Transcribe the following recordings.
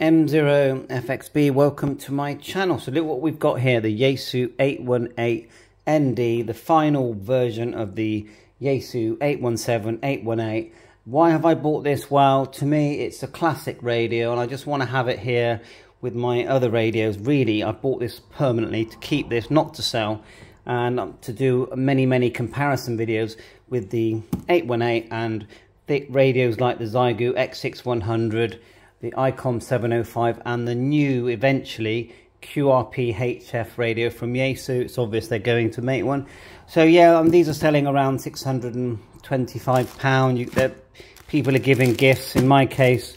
M0FXB, welcome to my channel. So look what we've got here, the Yaesu 818ND, the final version of the Yaesu 817, 818. Why have I bought this? Well, to me, it's a classic radio and I just want to have it here with my other radios. Really, I bought this permanently to keep this, not to sell, and to do many, many comparison videos with the 818 and thick radios like the Xiegu X6100, the ICOM 705 and the new eventually QRP HF radio from Yaesu. It's obvious they're going to make one. So yeah, um, these are selling around 625 pound. You, people are giving gifts. In my case,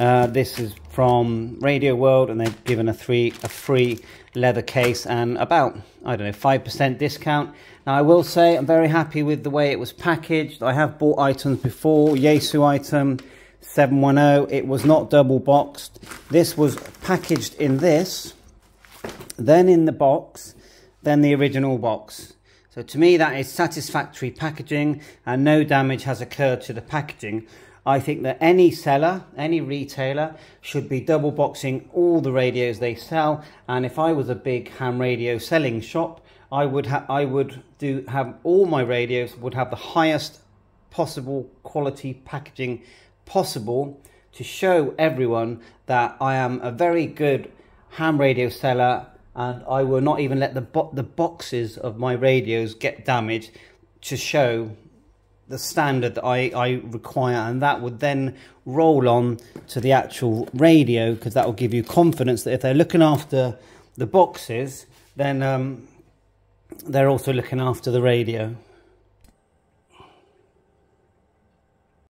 uh, this is from Radio World and they've given a three a free leather case and about I don't know 5% discount. Now I will say I'm very happy with the way it was packaged. I have bought items before, Yaesu item 710. It was not double boxed. This was packaged in this, then in the box, then the original box. So to me that is satisfactory packaging and no damage has occurred to the packaging. I think that any seller, any retailer should be double boxing all the radios they sell. And if I was a big ham radio selling shop, I would have I would do have all my radios would have the highest possible quality packaging possible to show everyone that I am a very good ham radio seller and I will not even let the bo the boxes of my radios get damaged to show the standard that I, I require and that would then roll on to the actual radio because that will give you confidence that if they're looking after the boxes then um, they're also looking after the radio.